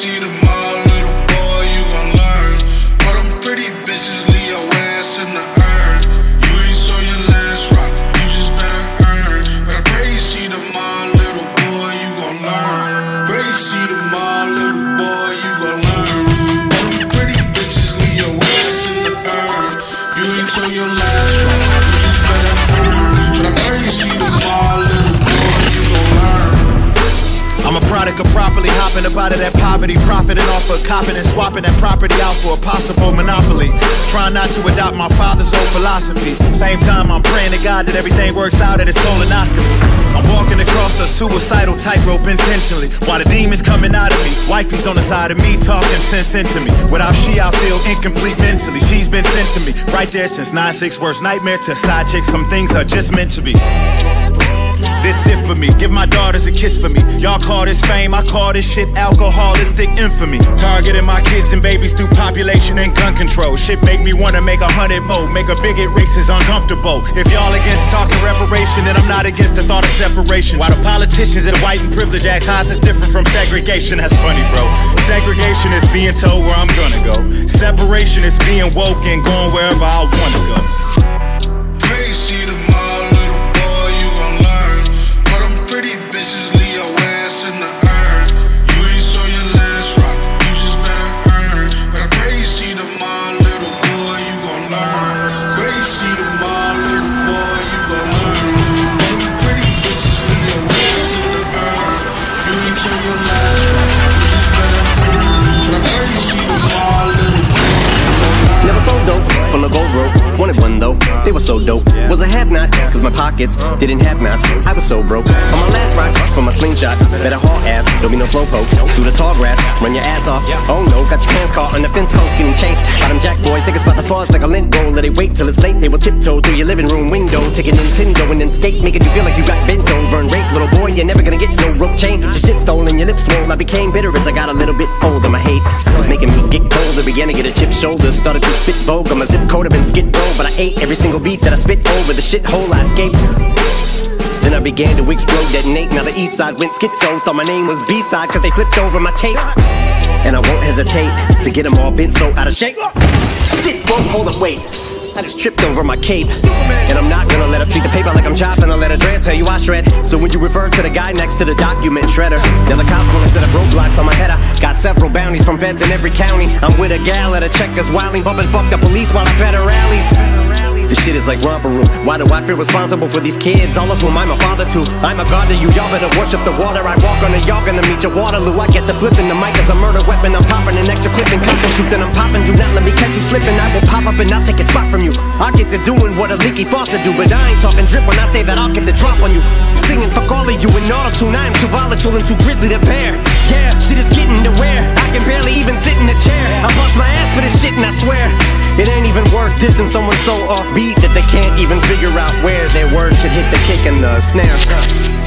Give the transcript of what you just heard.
see tomorrow, little boy, you gon' learn. All them pretty bitches leave your ass in the urn. You ain't saw your last rock, you just better earn. But I pray you see tomorrow, little boy, you gon' learn. Pray you see tomorrow, little boy, you gon' learn. All them pretty bitches leave your ass in the urn. You ain't saw your last rock, you just better earn. But I pray you see tomorrow, little boy, you gon' learn. I'm a product of properly hopping up out of that poverty, profiting off of copping and swapping that property out for a possible monopoly. Trying not to adopt my father's old philosophies. Same time, I'm praying to God that everything works out at his colonoscopy. I'm walking across a suicidal tightrope intentionally. While the demons coming out of me, wifey's on the side of me talking sense into me. Without she, I feel incomplete mentally. She's been sent to me right there since 9-6 worst nightmare to side chick. Some things are just meant to be. This it for me. Give my daughters a kiss for me. Y'all call this fame, I call this shit alcoholistic infamy. Targeting my kids and babies through population and gun control. Shit make me wanna make a hundred more. Make a bigot racist uncomfortable. If y'all against talking reparation, then I'm not against the thought of separation. While the politicians and white and privilege act is different from segregation. That's funny, bro. Segregation is being told where I'm gonna go. Separation is being woke and going wherever I wanna the. You ain't your last you just better earn. But I see tomorrow, little boy, you learn. See tomorrow, little boy, you learn. The see tomorrow, little boy, you learn. Never so dope, full of gold rope. Wanted one they were so dope. Was a have not, cause my pockets uh. didn't have knots. I was so broke. On my last rock, for my slingshot, better haul ass, don't be no slowpoke. Through the tall grass, run your ass off. Oh no, got your pants caught on the fence post, getting chased. By them jack boys, think it's about the fuzz like a lint They wait till it's late, they will tiptoe through your living room window, taking Nintendo and then skate, making you feel like you got bent over and raped. Little boy, you're never gonna get no rope chain. Get your shit stolen, your lips swole. I became bitter as I got a little bit older. My hate was making me get colder, began to get a chip shoulder, started to spit vogue. On My zip code have been skid but I ate every single beat that I spit over the shithole I escaped. Then I began to explode, detonate. Now the east side went schizo. Thought my name was B-side, cause they flipped over my tape. And I won't hesitate to get them all bent so out of shape. Shit, whoa, hold up, wait. I just tripped over my cape. And I'm not gonna let her treat the paper like I'm chopping. I'll let tell you I shred. So when you refer to the guy next to the document shredder, now the cops wanna set up roadblocks on my head. I got several bounties from feds in every county. I'm with a gal at a checkers wilding, bumping fuck the police while I fed her rallies. This shit is like romper room. Why do I feel responsible for these kids? All of whom I'm a father to. I'm a god to you. Y'all better worship the water. I walk on it. Y'all gonna meet your Waterloo. I get the flipping. The mic is a murder weapon. I'm popping an extra clip and custom shoot. Then I'm popping. Do not let me catch you slipping. I will pop up and I'll take a spot from. I get to doing what a leaky faucet do, but I ain't talking drip when I say that I'll give the drop on you. Singing fuck all of you in auto tune. I am too volatile and too grizzly to bear. Yeah, shit is getting to wear. I can barely even sit in a chair. I bust my ass for this shit and I swear. It ain't even worth dissing someone so offbeat that they can't even figure out where their words should hit the kick and the snare.